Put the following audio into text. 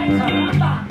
Ay, caramba.